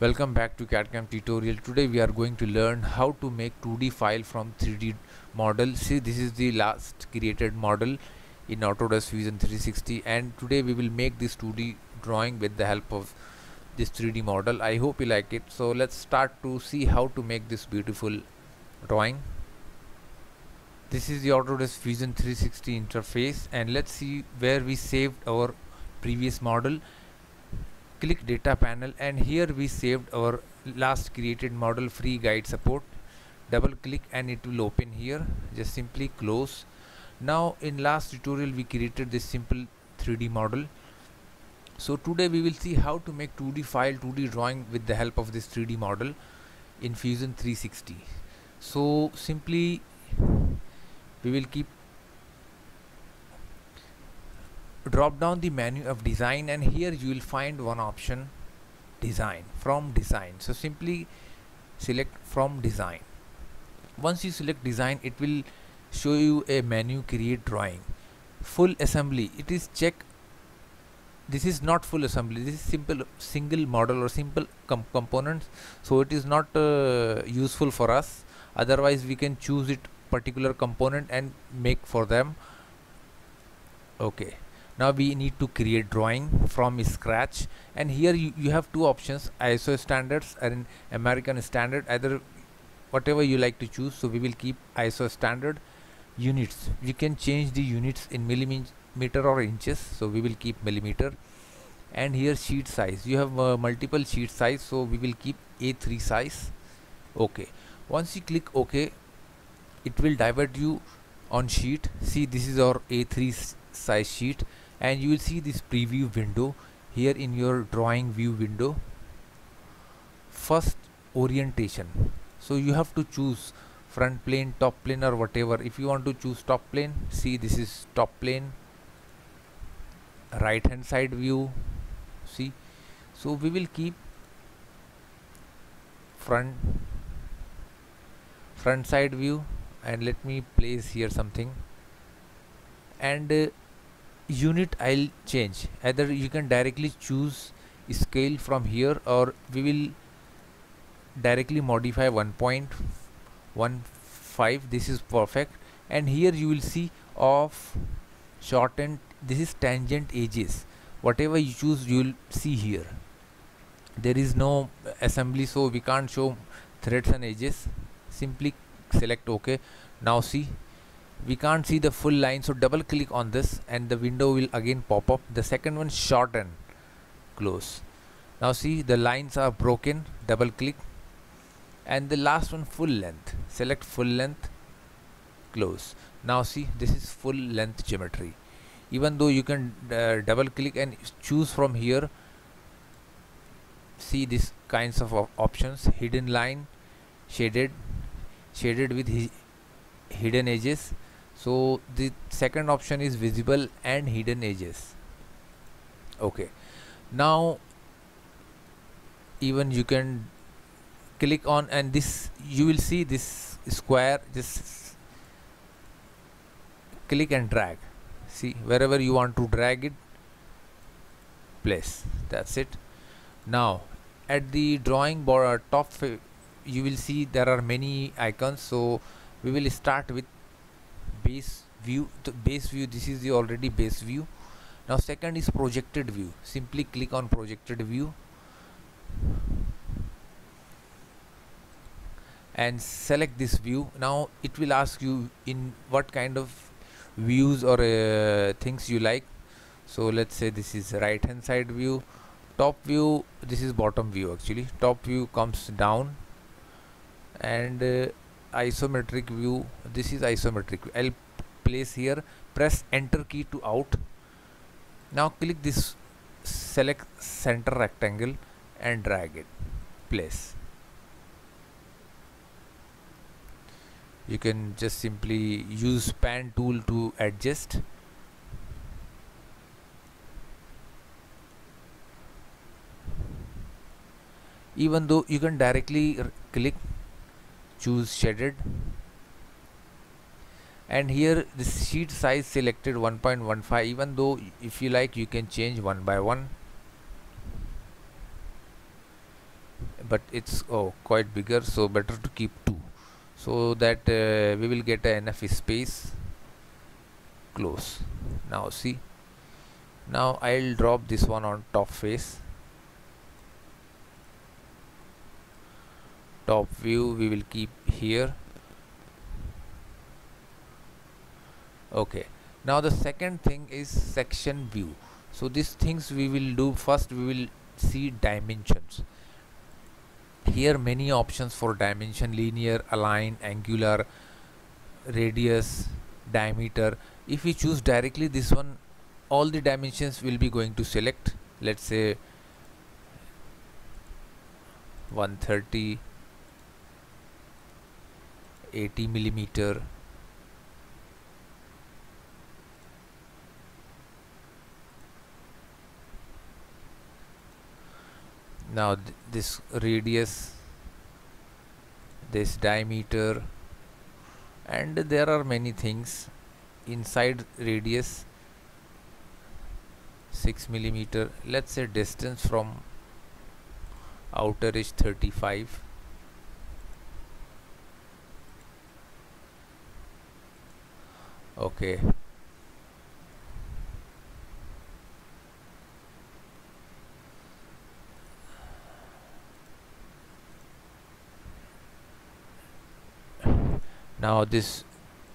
Welcome back to CAD-CAM tutorial. Today we are going to learn how to make 2D file from 3D model. See this is the last created model in Autodesk Fusion 360 and today we will make this 2D drawing with the help of this 3D model. I hope you like it. So let's start to see how to make this beautiful drawing. This is the Autodesk Fusion 360 interface and let's see where we saved our previous model click data panel and here we saved our last created model free guide support. Double click and it will open here. Just simply close. Now in last tutorial we created this simple 3d model. So today we will see how to make 2d file 2d drawing with the help of this 3d model in fusion 360 so simply we will keep drop down the menu of design and here you will find one option design from design. So simply select from design. Once you select design it will show you a menu create drawing. Full assembly it is check. This is not full assembly this is simple single model or simple com components. So it is not uh, useful for us. Otherwise we can choose it particular component and make for them. Okay now we need to create drawing from scratch. And here you, you have two options ISO standards and American standard. Either whatever you like to choose so we will keep ISO standard units. You can change the units in millimeter or inches so we will keep millimeter. And here sheet size. You have uh, multiple sheet size so we will keep A3 size. Okay. Once you click OK it will divert you on sheet. See this is our A3 size sheet and you will see this preview window here in your drawing view window. First orientation. So you have to choose front plane top plane or whatever. If you want to choose top plane see this is top plane. Right hand side view. See? So we will keep front front side view. And let me place here something. And uh, unit I'll change. Either you can directly choose scale from here or we will directly modify 1.15 this is perfect. And here you will see of shortened this is tangent edges. Whatever you choose you will see here. There is no assembly so we can't show threads and edges. Simply select ok now see we can't see the full line so double click on this and the window will again pop up. The second one shorten close. Now see the lines are broken. Double click. And the last one full length. Select full length. Close. Now see this is full length geometry. Even though you can uh, double click and choose from here see these kinds of op options. Hidden line shaded shaded with hidden edges so the second option is visible and hidden edges. Okay. Now even you can click on and this you will see this square just click and drag. See wherever you want to drag it place. That's it. Now at the drawing board uh, top you will see there are many icons. So we will start with base view the base view this is the already base view. Now second is projected view. Simply click on projected view. And select this view. Now it will ask you in what kind of views or uh, things you like. So let's say this is right hand side view. Top view this is bottom view actually. Top view comes down. And uh, isometric view. This is isometric I'll place here. Press enter key to out. Now click this select center rectangle and drag it. Place. You can just simply use pan tool to adjust. Even though you can directly click choose shaded. And here the sheet size selected 1.15 even though if you like you can change one by one. But it's oh quite bigger so better to keep two. So that uh, we will get enough space. Close. Now see. Now I'll drop this one on top face top view we will keep here. Okay. Now the second thing is section view. So these things we will do. First we will see dimensions. Here many options for dimension linear align angular radius diameter. If we choose directly this one all the dimensions will be going to select. Let's say 130 80 millimeter. Now th this radius this diameter and there are many things inside radius 6 millimeter. Let's say distance from outer is 35 okay now this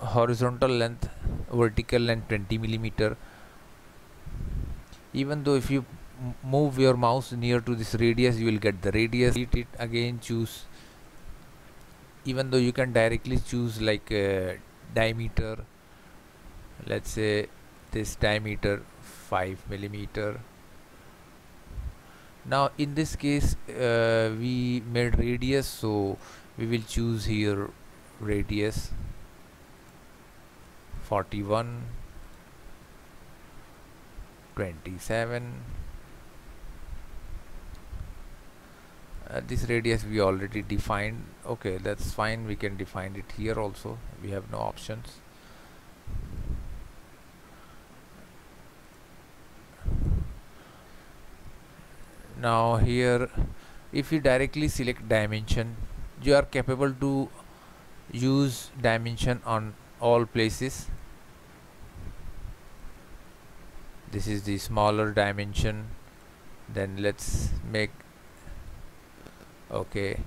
horizontal length vertical length 20 millimeter. Even though if you move your mouse near to this radius you will get the radius. Hit it again choose. Even though you can directly choose like uh, diameter let's say this diameter 5 millimeter. Now in this case uh, we made radius so we will choose here radius 41 27 uh, this radius we already defined. Okay that's fine. We can define it here also. We have no options now here if you directly select dimension you are capable to use dimension on all places. This is the smaller dimension. Then let's make okay.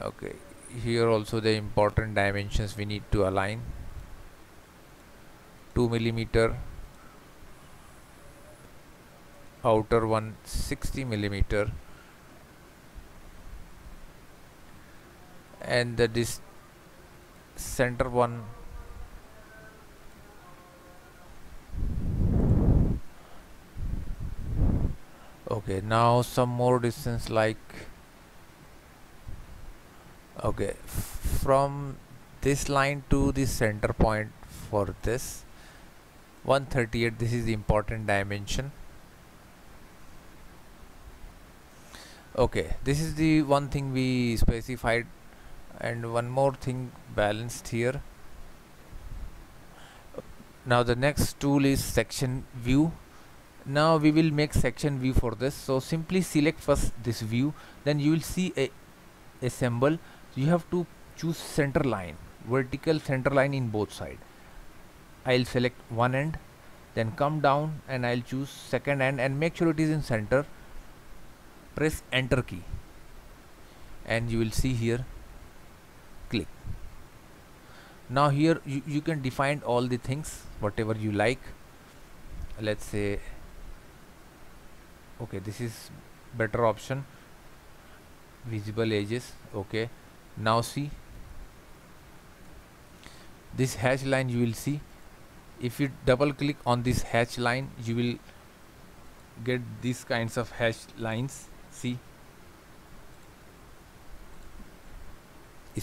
Okay here also the important dimensions we need to align. 2 millimeter outer one 60 millimeter. And the this center one okay now some more distance like okay from this line to the center point for this 138 this is the important dimension okay this is the one thing we specified and one more thing balanced here. Now the next tool is section view. Now we will make section view for this. So simply select first this view. Then you will see a, a symbol you have to choose center line vertical center line in both side. I'll select one end then come down and I'll choose second end and make sure it is in center press enter key. And you will see here click. Now here you, you can define all the things whatever you like. Let's say okay this is better option. Visible edges okay. Now see this hatch line you will see. If you double click on this hatch line you will get these kinds of hatch lines see.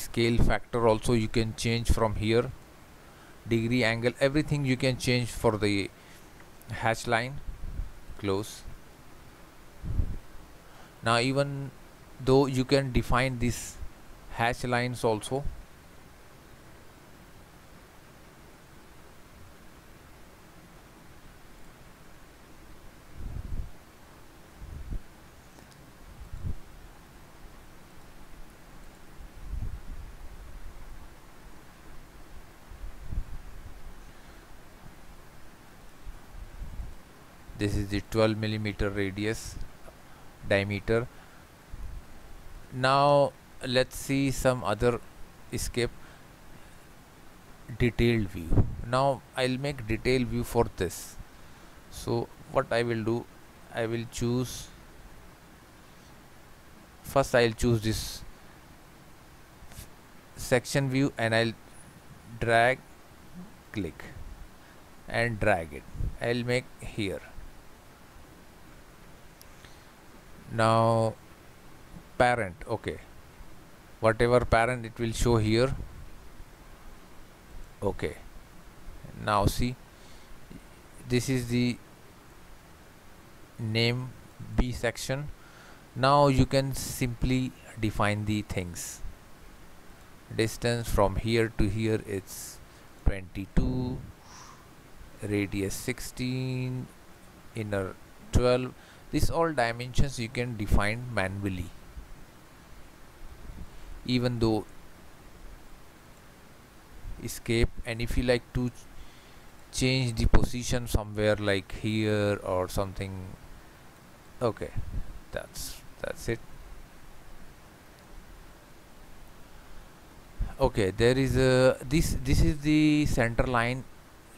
Scale factor also you can change from here. Degree angle everything you can change for the hatch line. Close. Now even though you can define these hatch lines also this is the 12 millimeter radius diameter. Now let's see some other escape detailed view. Now I'll make detailed view for this. So what I will do I will choose first I'll choose this section view and I'll drag click and drag it. I'll make here now parent okay. Whatever parent it will show here okay. Now see this is the name B section. Now you can simply define the things. Distance from here to here it's 22 radius 16 inner 12 this all dimensions you can define manually. Even though escape and if you like to change the position somewhere like here or something okay that's that's it. Okay there is a this this is the center line.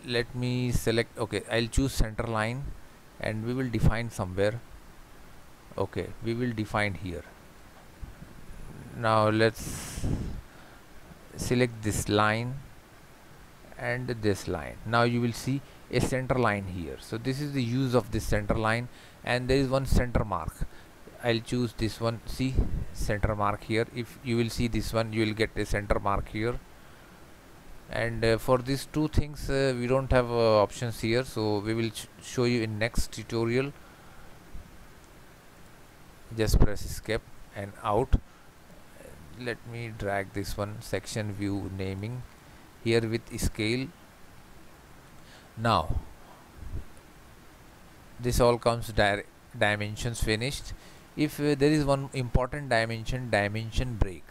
Let me select okay I'll choose center line and we will define somewhere. Okay we will define here. Now let's select this line and this line. Now you will see a center line here. So this is the use of this center line and there is one center mark. I'll choose this one. See center mark here. If you will see this one you will get a center mark here and uh, for these two things uh, we don't have uh, options here. So we will show you in next tutorial. Just press escape and out. Let me drag this one. Section view naming. Here with scale. Now this all comes dimensions finished. If uh, there is one important dimension dimension break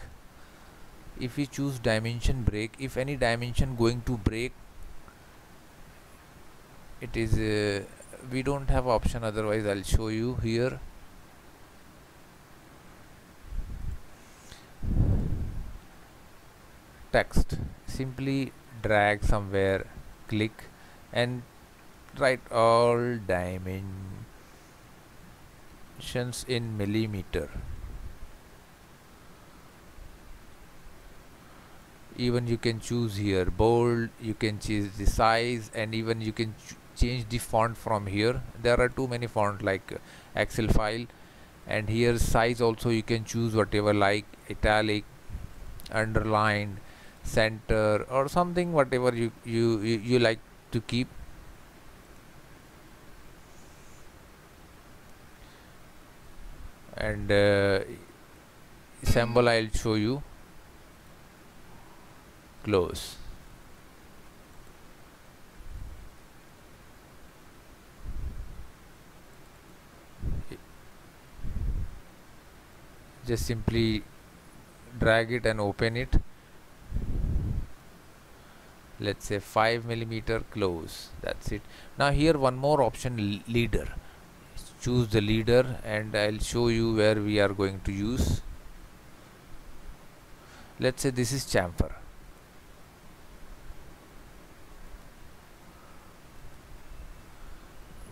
if we choose dimension break if any dimension going to break it is uh, we don't have option otherwise I'll show you here. Text. Simply drag somewhere click and write all dimensions dimensions in millimeter even you can choose here. Bold you can choose the size and even you can ch change the font from here. There are too many font like excel file. And here size also you can choose whatever like italic underlined center or something whatever you you you, you like to keep. And uh, symbol I'll show you close. Just simply drag it and open it. Let's say 5 millimeter close. That's it. Now here one more option leader. Choose the leader and I'll show you where we are going to use. Let's say this is chamfer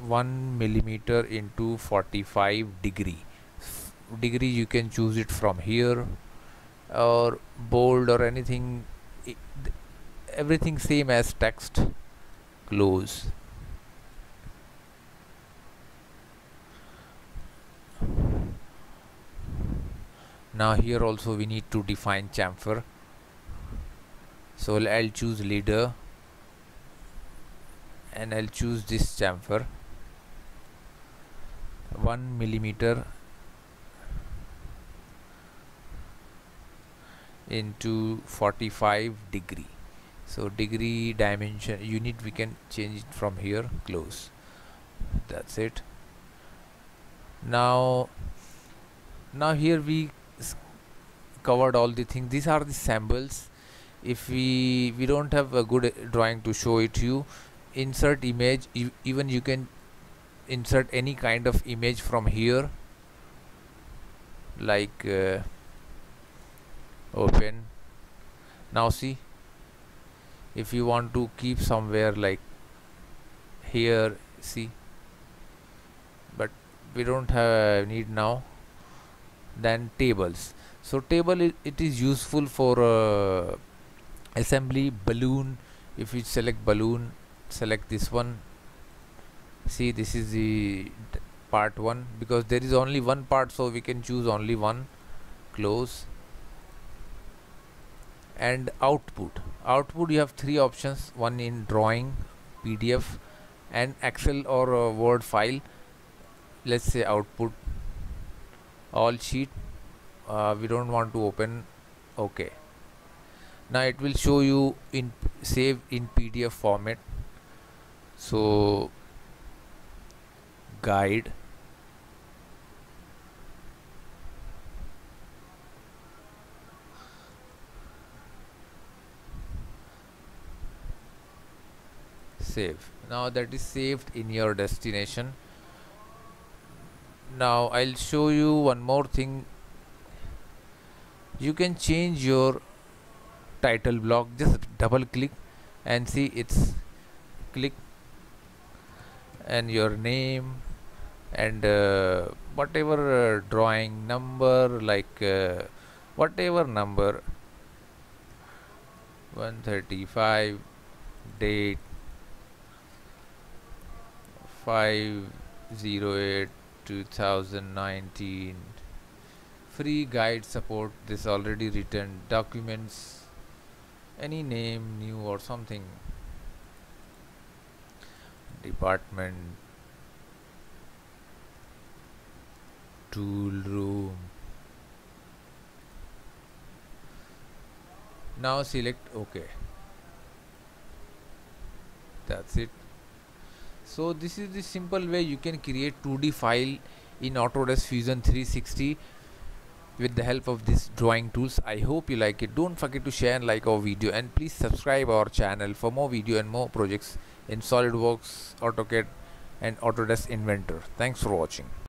one millimeter into 45 degree. Degree you can choose it from here or bold or anything. Everything same as text close now here also we need to define chamfer. So I'll choose leader and I'll choose this chamfer 1 millimeter into 45 degree. So degree dimension unit we can change it from here close. That's it. Now now here we covered all the things these are the samples. If we we don't have a good drawing to show it to you insert image. Even you can insert any kind of image from here like uh, open. Now see if you want to keep somewhere like here see but we don't have need now. Then tables. So table it, is useful for uh, assembly balloon. If you select balloon select this one see this is the part 1 because there is only one part so we can choose only one close. And output. Output you have three options. One in drawing pdf and excel or uh, word file. Let's say output. All sheet. Uh, we don't want to open. Okay now it will show you in save in pdf format. So guide. Save. Now that is saved in your destination. Now I'll show you one more thing. You can change your title block. Just double click and see it's click and your name and uh, whatever uh, drawing number like uh, whatever number 135 date 508 2019 free guide support this already written documents any name new or something. Department tool room. Now select ok. That's it. So this is the simple way you can create 2d file in autodesk fusion 360 with the help of these drawing tools. I hope you like it. Don't forget to share and like our video and please subscribe our channel for more video and more projects in solidworks autocad and autodesk inventor. Thanks for watching